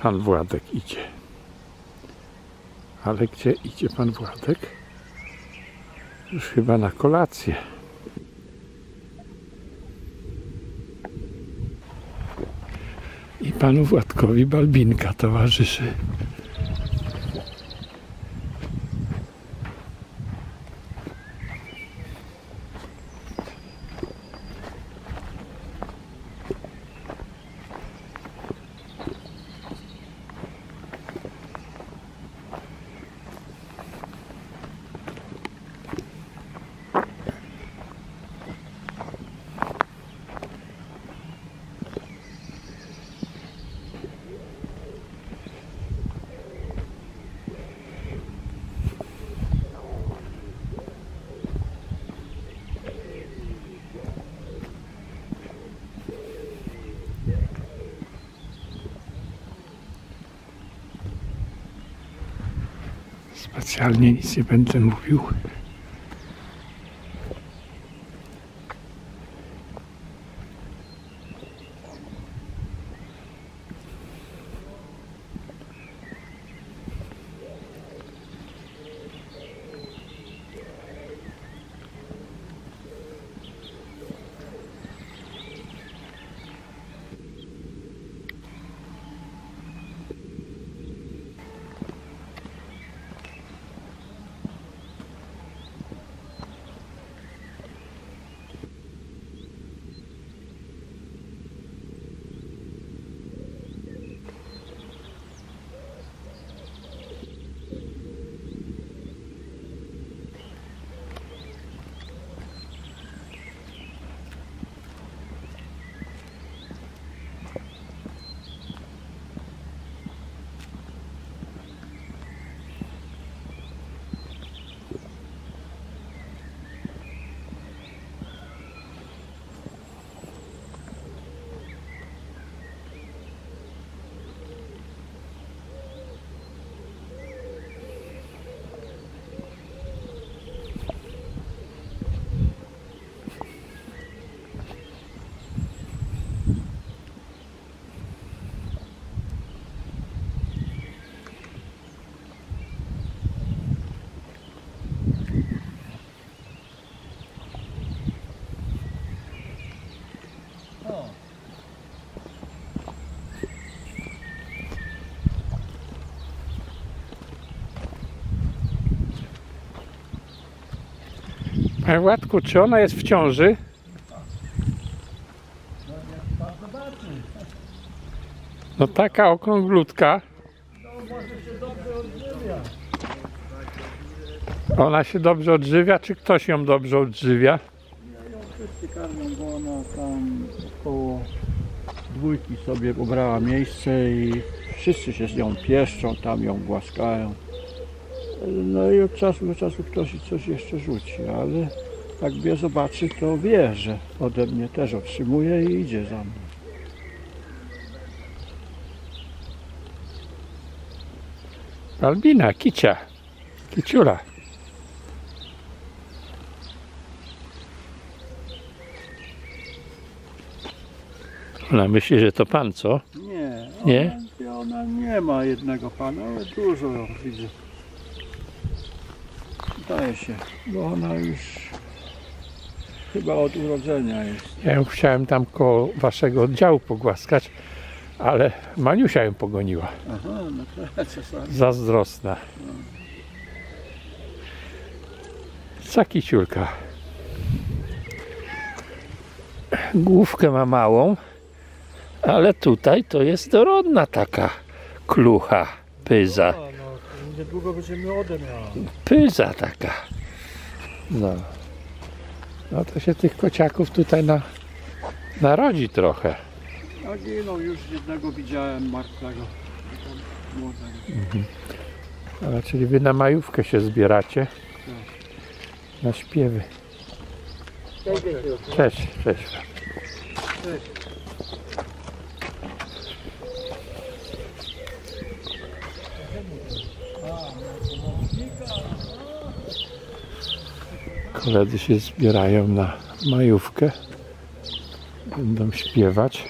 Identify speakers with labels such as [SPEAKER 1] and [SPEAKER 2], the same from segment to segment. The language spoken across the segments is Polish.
[SPEAKER 1] Pan Władek idzie. Ale gdzie idzie pan Władek? Już chyba na kolację. I panu Władkowi Balbinka towarzyszy. Specjalnie nic nie będę mówił. Panie Władku, czy ona jest w ciąży? No taka okrąglutka. Ona się dobrze odżywia, czy ktoś ją dobrze odżywia?
[SPEAKER 2] Wszyscy karmią, bo ona tam koło dwójki sobie ubrała miejsce i wszyscy się z nią pieszczą, tam ją głaskają. No i od czasu do czasu ktoś coś jeszcze rzuci, ale jak mnie zobaczy, to wie, że ode mnie też otrzymuje i idzie za mną.
[SPEAKER 1] Albina, kicia, kiciula. Ona myśli, że to pan, co?
[SPEAKER 2] Nie,
[SPEAKER 1] Nie?
[SPEAKER 2] Ona, ona nie ma jednego pana, ale dużo ją widzę. Daje się, bo ona już chyba od urodzenia jest.
[SPEAKER 1] Ja ją chciałem tam koło waszego oddziału pogłaskać, ale Maniusia ją pogoniła.
[SPEAKER 2] Aha, no to czasami.
[SPEAKER 1] Zazdrosna. Co kiciulka. Główkę ma małą, ale tutaj to jest dorodna taka klucha, pyza.
[SPEAKER 2] No, niedługo będzie miodem miała.
[SPEAKER 1] Pyza taka. No. No to się tych kociaków tutaj na, narodzi trochę.
[SPEAKER 2] A giną już jednego widziałem martwego. Młodego.
[SPEAKER 1] Ale czyli wy na majówkę się zbieracie. Na śpiewy. Cześć, cześć. Koledzy się zbierają na majówkę. Będą śpiewać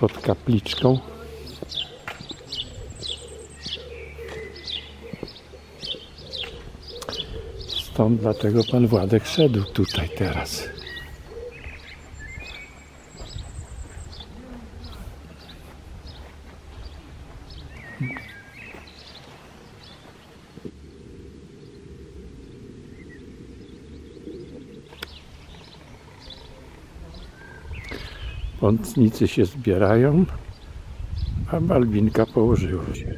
[SPEAKER 1] pod kapliczką. Stąd dlatego pan Władek szedł tutaj teraz. Thank you. Pątnicy się zbierają, a Balbinka położyła się.